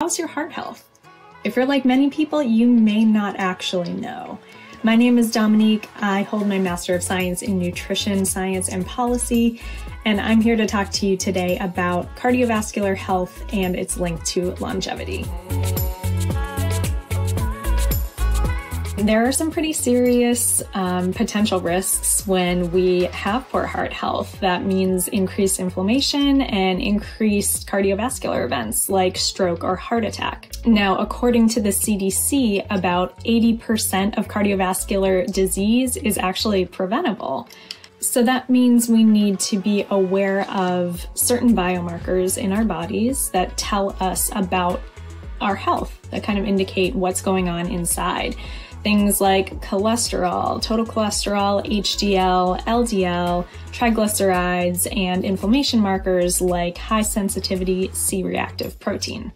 How's your heart health? If you're like many people, you may not actually know. My name is Dominique. I hold my Master of Science in Nutrition, Science, and Policy, and I'm here to talk to you today about cardiovascular health and its link to longevity. There are some pretty serious um, potential risks when we have poor heart health. That means increased inflammation and increased cardiovascular events like stroke or heart attack. Now, according to the CDC, about 80% of cardiovascular disease is actually preventable. So that means we need to be aware of certain biomarkers in our bodies that tell us about our health, that kind of indicate what's going on inside. Things like cholesterol, total cholesterol, HDL, LDL, triglycerides, and inflammation markers like high sensitivity C reactive protein.